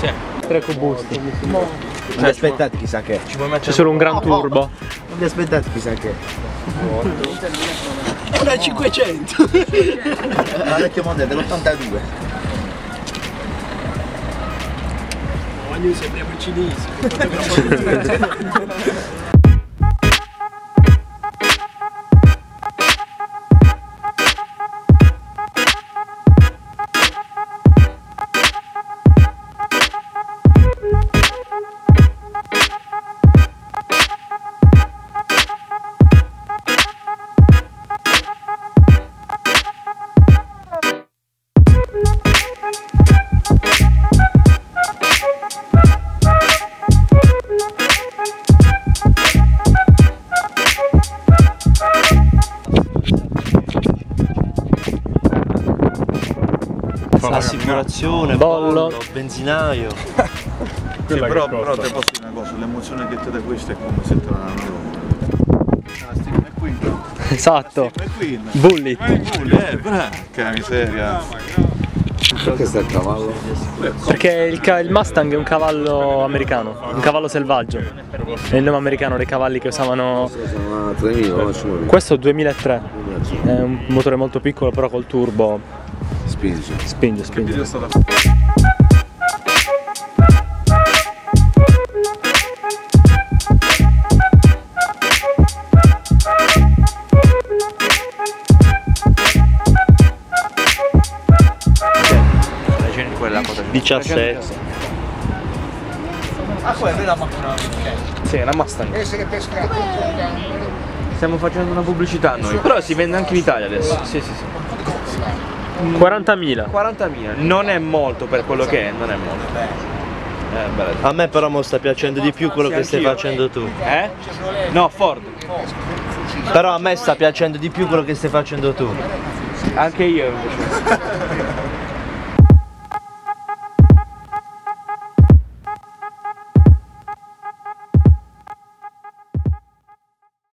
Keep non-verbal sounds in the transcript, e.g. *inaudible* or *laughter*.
Sì. Tre cubusti. Non vi aspettate chissà che. Ci puoi mettere C'è solo un gran turbo. Non vi aspettate chissà che. Una 500. La vecchia modello dell'82. Ma noi sembriamo cinesi. Assicurazione, Bollo. bollo, benzinaio. *laughs* Sì, però, però te posso dire una cosa, l'emozione che ti dà questo è come se te la Ah, Steve McQueen. Esatto. Steve McQueen. Bullet. Bulli, eh, bravo. Che miseria. Perché sta il cavallo? Perché il, ca- il Mustang è un cavallo americano, un cavallo selvaggio. È il nome americano dei cavalli che usavano. Sono a 3000, non ci muovi. Questo è 2003. È un motore molto piccolo, però col turbo Spinge. spinge, spinge. Quella cosa 17. Ah, quella è la macchina. Sì, è una Mustang. Stiamo facendo una pubblicità noi. Però si vende anche in Italia adesso. Sì, sì, sì. 40.000. 40.000. Non è molto per quello che è, non è molto. Eh. A me però mo sta piacendo di più quello Sì, che stai facendo tu. Eh? No, Ford. Però a me sta piacendo di più quello che stai facendo tu. Anche io invece. *laughs*